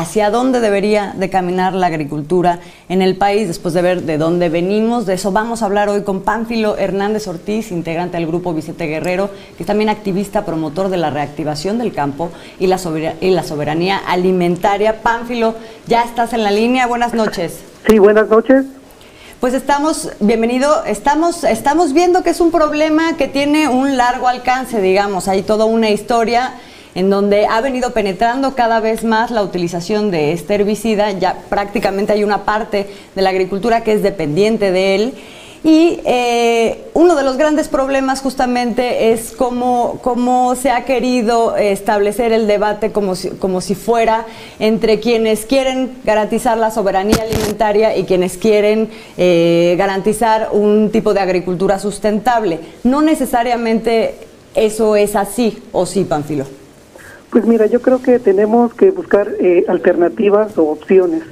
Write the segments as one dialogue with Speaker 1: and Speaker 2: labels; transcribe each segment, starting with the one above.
Speaker 1: hacia dónde debería de caminar la agricultura en el país después de ver de dónde venimos. De eso vamos a hablar hoy con Pánfilo Hernández Ortiz, integrante del grupo Vicente Guerrero, que es también activista, promotor de la reactivación del campo y la, y la soberanía alimentaria. Pánfilo, ya estás en la línea. Buenas noches.
Speaker 2: Sí, buenas noches.
Speaker 1: Pues estamos, bienvenido, estamos, estamos viendo que es un problema que tiene un largo alcance, digamos, hay toda una historia en donde ha venido penetrando cada vez más la utilización de este herbicida, ya prácticamente hay una parte de la agricultura que es dependiente de él y eh, uno de los grandes problemas justamente es cómo, cómo se ha querido establecer el debate como si, como si fuera entre quienes quieren garantizar la soberanía alimentaria y quienes quieren eh, garantizar un tipo de agricultura sustentable. No necesariamente eso es así, ¿o sí, Panfilo?
Speaker 2: Pues mira, yo creo que tenemos que buscar eh, alternativas o opciones.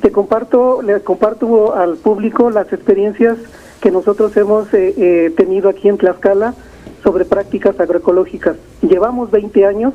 Speaker 2: Te comparto, le comparto al público las experiencias que nosotros hemos eh, eh, tenido aquí en Tlaxcala sobre prácticas agroecológicas. Llevamos 20 años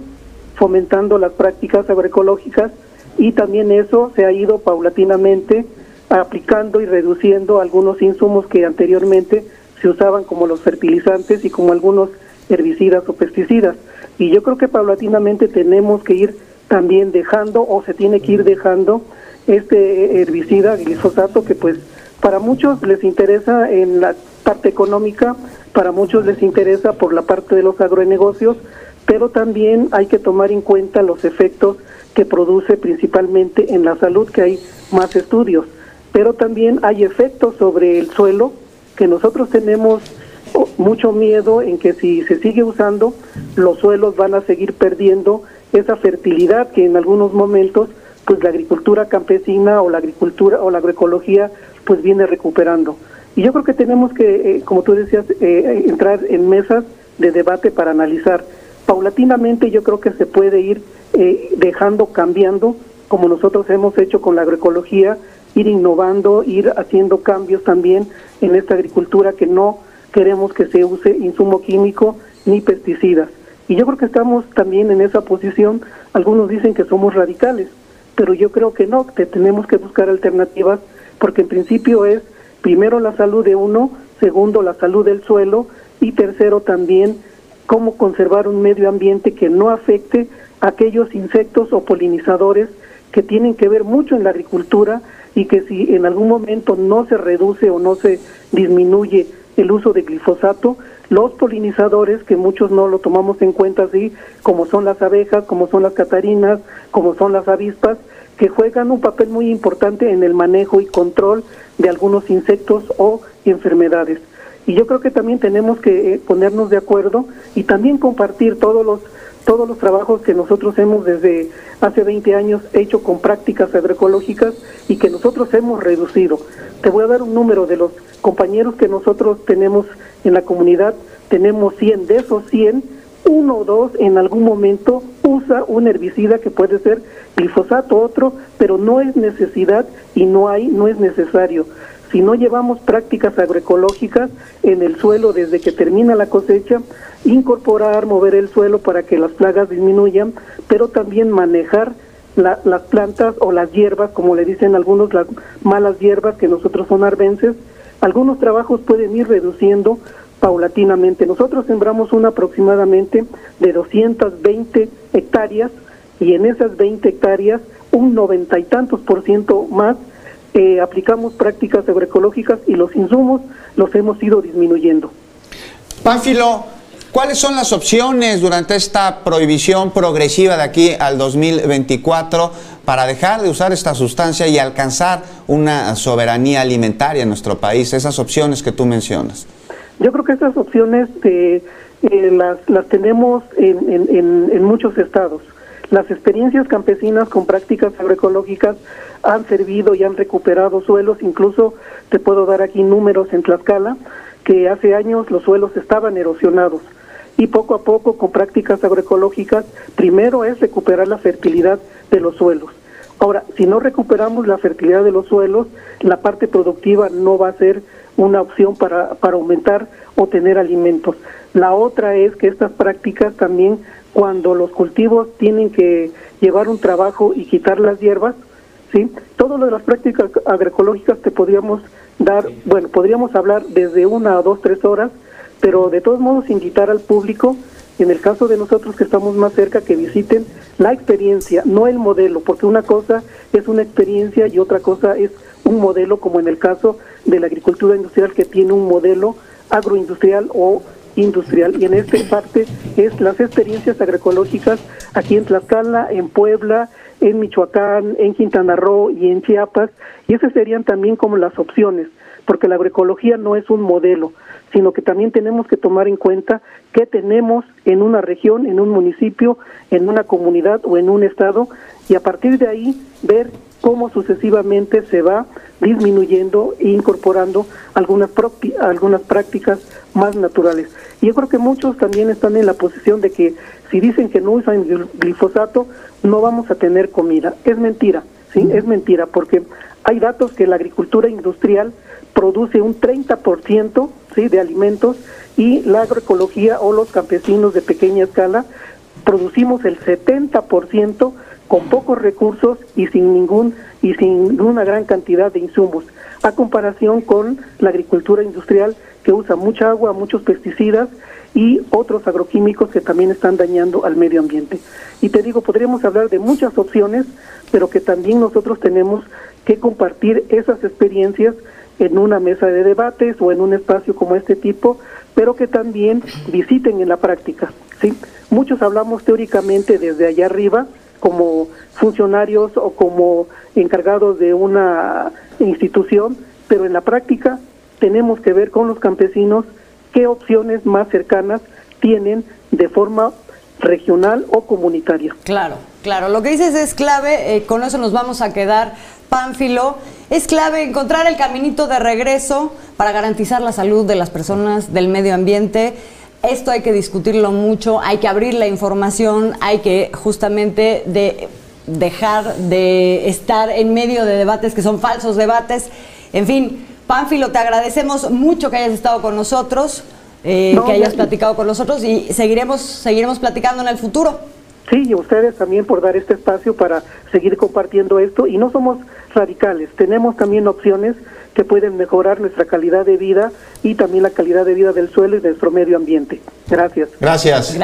Speaker 2: fomentando las prácticas agroecológicas y también eso se ha ido paulatinamente aplicando y reduciendo algunos insumos que anteriormente se usaban como los fertilizantes y como algunos herbicidas o pesticidas. Y yo creo que paulatinamente tenemos que ir también dejando o se tiene que ir dejando este herbicida, glifosato, que pues para muchos les interesa en la parte económica, para muchos les interesa por la parte de los agronegocios, pero también hay que tomar en cuenta los efectos que produce principalmente en la salud, que hay más estudios, pero también hay efectos sobre el suelo que nosotros tenemos mucho miedo en que si se sigue usando, los suelos van a seguir perdiendo esa fertilidad que en algunos momentos pues la agricultura campesina o la agricultura o la agroecología pues viene recuperando. Y yo creo que tenemos que, eh, como tú decías, eh, entrar en mesas de debate para analizar. Paulatinamente yo creo que se puede ir eh, dejando, cambiando, como nosotros hemos hecho con la agroecología, ir innovando, ir haciendo cambios también en esta agricultura que no queremos que se use insumo químico ni pesticidas. Y yo creo que estamos también en esa posición. Algunos dicen que somos radicales, pero yo creo que no, que tenemos que buscar alternativas porque en principio es primero la salud de uno, segundo la salud del suelo y tercero también cómo conservar un medio ambiente que no afecte a aquellos insectos o polinizadores que tienen que ver mucho en la agricultura y que si en algún momento no se reduce o no se disminuye el uso de glifosato, los polinizadores, que muchos no lo tomamos en cuenta así, como son las abejas, como son las catarinas, como son las avispas, que juegan un papel muy importante en el manejo y control de algunos insectos o enfermedades. Y yo creo que también tenemos que eh, ponernos de acuerdo y también compartir todos los todos los trabajos que nosotros hemos desde hace 20 años hecho con prácticas agroecológicas y que nosotros hemos reducido. Te voy a dar un número de los compañeros que nosotros tenemos en la comunidad, tenemos 100, de esos 100, uno o dos en algún momento usa un herbicida que puede ser glifosato, otro, pero no es necesidad y no hay, no es necesario. Si no llevamos prácticas agroecológicas en el suelo desde que termina la cosecha, incorporar, mover el suelo para que las plagas disminuyan, pero también manejar las plantas o las hierbas, como le dicen algunos, las malas hierbas que nosotros son arbenses, algunos trabajos pueden ir reduciendo paulatinamente. Nosotros sembramos una aproximadamente de 220 hectáreas y en esas 20 hectáreas un noventa y tantos por ciento más eh, aplicamos prácticas agroecológicas y los insumos los hemos ido disminuyendo.
Speaker 3: Pánfilo, ¿cuáles son las opciones durante esta prohibición progresiva de aquí al 2024 para dejar de usar esta sustancia y alcanzar una soberanía alimentaria en nuestro país? Esas opciones que tú mencionas.
Speaker 2: Yo creo que estas opciones eh, eh, las, las tenemos en, en, en muchos estados. Las experiencias campesinas con prácticas agroecológicas han servido y han recuperado suelos, incluso te puedo dar aquí números en Tlaxcala, que hace años los suelos estaban erosionados y poco a poco con prácticas agroecológicas, primero es recuperar la fertilidad de los suelos. Ahora, si no recuperamos la fertilidad de los suelos, la parte productiva no va a ser una opción para, para aumentar o tener alimentos. La otra es que estas prácticas también cuando los cultivos tienen que llevar un trabajo y quitar las hierbas, ¿sí? Todo lo de las prácticas agroecológicas te podríamos dar, bueno, podríamos hablar desde una a dos, tres horas, pero de todos modos invitar al público, en el caso de nosotros que estamos más cerca, que visiten la experiencia, no el modelo, porque una cosa es una experiencia y otra cosa es un modelo, como en el caso de la agricultura industrial que tiene un modelo agroindustrial o industrial y en esta parte es las experiencias agroecológicas aquí en Tlaxcala, en Puebla, en Michoacán, en Quintana Roo y en Chiapas y esas serían también como las opciones porque la agroecología no es un modelo, sino que también tenemos que tomar en cuenta qué tenemos en una región, en un municipio, en una comunidad o en un estado y a partir de ahí ver cómo sucesivamente se va disminuyendo e incorporando algunas, algunas prácticas más naturales. Y yo creo que muchos también están en la posición de que si dicen que no usan glifosato, no vamos a tener comida. Es mentira, ¿sí? Es mentira, porque hay datos que la agricultura industrial produce un 30% ¿sí? de alimentos y la agroecología o los campesinos de pequeña escala producimos el 70% con pocos recursos y sin ningún y sin una gran cantidad de insumos, a comparación con la agricultura industrial que usa mucha agua, muchos pesticidas y otros agroquímicos que también están dañando al medio ambiente. Y te digo, podríamos hablar de muchas opciones, pero que también nosotros tenemos que compartir esas experiencias en una mesa de debates o en un espacio como este tipo, pero que también visiten en la práctica. ¿sí? Muchos hablamos teóricamente desde allá arriba, como funcionarios o como encargados de una institución, pero en la práctica tenemos que ver con los campesinos qué opciones más cercanas tienen de forma regional o comunitaria.
Speaker 1: Claro, claro. Lo que dices es clave, eh, con eso nos vamos a quedar, Pánfilo. Es clave encontrar el caminito de regreso para garantizar la salud de las personas, del medio ambiente esto hay que discutirlo mucho, hay que abrir la información, hay que justamente de dejar de estar en medio de debates que son falsos debates. En fin, Pánfilo, te agradecemos mucho que hayas estado con nosotros, eh, que hayas platicado con nosotros y seguiremos, seguiremos platicando en el futuro.
Speaker 2: Sí, y ustedes también por dar este espacio para seguir compartiendo esto. Y no somos radicales, tenemos también opciones que pueden mejorar nuestra calidad de vida y también la calidad de vida del suelo y de nuestro medio ambiente. Gracias.
Speaker 3: Gracias.